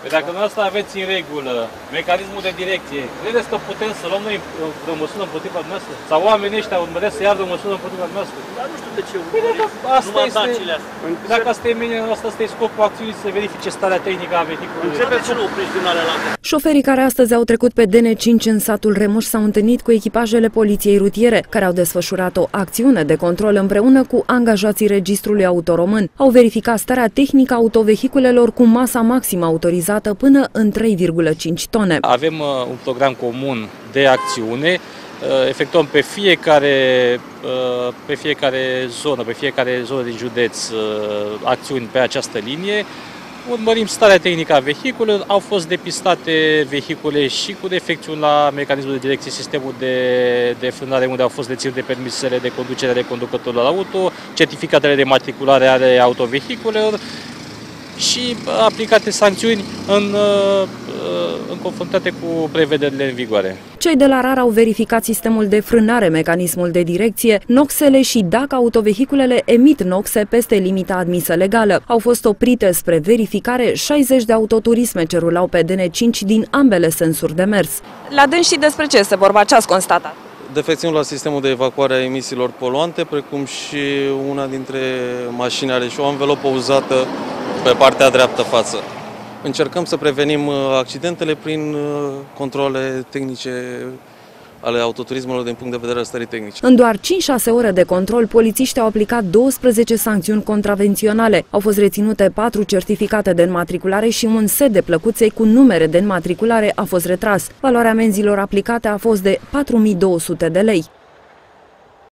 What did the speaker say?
Păi dacă dumneavoastră aveți în regulă mecanismul de direcție, credeți că putem să luăm noi o măsură împotriva noastră? Sau oamenii ăștia urmăresc să ia o măsură împotriva noastră? Dar nu știu de ce Păi dacă asta numai este, dacile astea. dacă asta e, mine, asta este scopul acțiunii, să verifice starea tehnică a vehiculului. Dar de ce nu opriți din alea la Șoferii care astăzi au trecut pe DN5 în satul Remuș s-au întâlnit cu echipajele poliției rutiere, care au desfășurat o acțiune de control împreună cu angajații registrului autoromân. Au verificat starea tehnică a autovehiculelor cu masa maximă autorizată până în 3,5 tone. Avem uh, un program comun de acțiune, uh, efectuăm pe fiecare, uh, pe fiecare zonă, pe fiecare zonă din județ uh, acțiuni pe această linie. Urmărim starea tehnică a vehiculelor, au fost depistate vehicule și cu defecțiuni la mecanismul de direcție, sistemul de, de frânare unde au fost deținute permisele de conducere ale conducătorilor auto, certificatele de matriculare ale autovehiculelor și uh, aplicate sancțiuni în, uh, uh, în conformitate cu prevederile în vigoare. Cei de la RAR au verificat sistemul de frânare, mecanismul de direcție, noxele și dacă autovehiculele emit noxe peste limita admisă legală. Au fost oprite spre verificare 60 de autoturisme ce rulau pe DN5 din ambele sensuri de mers. La dâns și despre ce se vorba, ce ați constatat? defecțiuni la sistemul de evacuare a emisiilor poluante, precum și una dintre mașini are și o anvelopă uzată pe partea dreaptă față. Încercăm să prevenim uh, accidentele prin uh, controle tehnice ale autoturismelor din punct de vedere al stării tehnice. În doar 5-6 ore de control, polițiștii au aplicat 12 sancțiuni contravenționale. Au fost reținute 4 certificate de înmatriculare și un set de plăcuțe cu numere de înmatriculare a fost retras. Valoarea menzilor aplicate a fost de 4200 de lei.